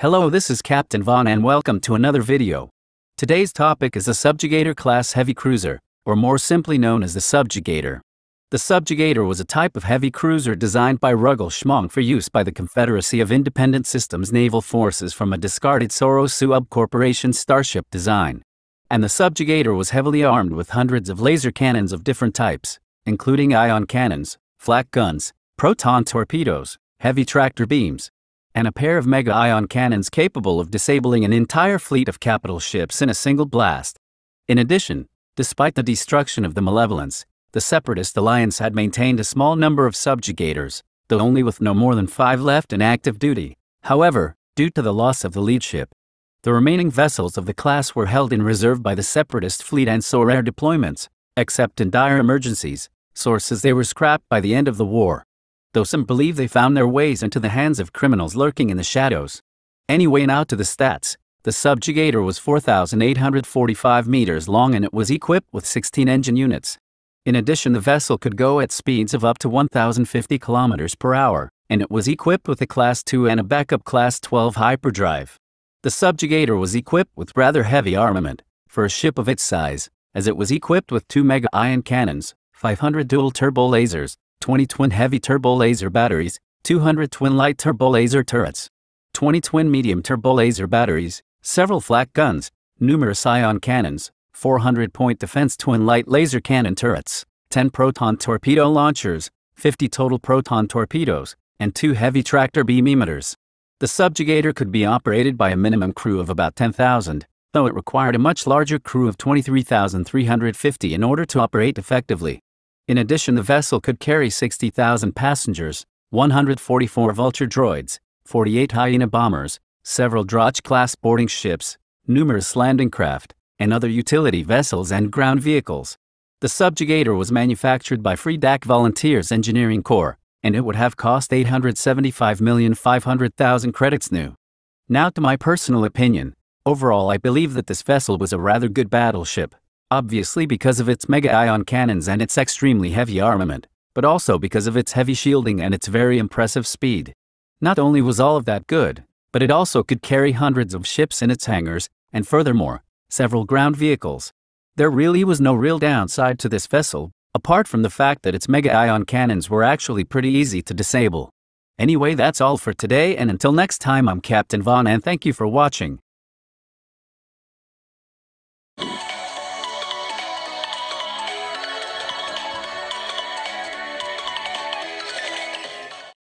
Hello this is Captain Vaughn and welcome to another video. Today's topic is the Subjugator class heavy cruiser, or more simply known as the Subjugator. The Subjugator was a type of heavy cruiser designed by Ruggles Schmonk for use by the Confederacy of Independent Systems naval forces from a discarded SoroSuub Corporation starship design. And the Subjugator was heavily armed with hundreds of laser cannons of different types, including ion cannons, flak guns, proton torpedoes, heavy tractor beams, and a pair of mega ion cannons capable of disabling an entire fleet of capital ships in a single blast. In addition, despite the destruction of the Malevolence, the Separatist Alliance had maintained a small number of subjugators, though only with no more than five left in active duty. However, due to the loss of the lead ship, the remaining vessels of the class were held in reserve by the Separatist fleet and so rare deployments, except in dire emergencies, sources they were scrapped by the end of the war though some believe they found their ways into the hands of criminals lurking in the shadows. Anyway, now to the stats. The subjugator was 4,845 meters long and it was equipped with 16 engine units. In addition, the vessel could go at speeds of up to 1,050 kilometers per hour, and it was equipped with a Class 2 and a backup Class 12 hyperdrive. The subjugator was equipped with rather heavy armament for a ship of its size, as it was equipped with two mega ion cannons, 500 dual turbo lasers, 20 twin heavy turbo laser batteries, 200 twin light turbo laser turrets, 20 twin medium turbo laser batteries, several flak guns, numerous ion cannons, 400 point defense twin light laser cannon turrets, 10 proton torpedo launchers, 50 total proton torpedoes, and two heavy tractor beam emitters. The subjugator could be operated by a minimum crew of about 10,000, though it required a much larger crew of 23,350 in order to operate effectively. In addition, the vessel could carry 60,000 passengers, 144 Vulture droids, 48 Hyena bombers, several Droch-class boarding ships, numerous landing craft, and other utility vessels and ground vehicles. The subjugator was manufactured by Free Dac Volunteers Engineering Corps, and it would have cost 875,500,000 credits new. Now to my personal opinion. Overall, I believe that this vessel was a rather good battleship, obviously because of its mega-ion cannons and its extremely heavy armament, but also because of its heavy shielding and its very impressive speed. Not only was all of that good, but it also could carry hundreds of ships in its hangars, and furthermore, several ground vehicles. There really was no real downside to this vessel, apart from the fact that its mega-ion cannons were actually pretty easy to disable. Anyway, that's all for today and until next time I'm Captain Vaughn and thank you for watching.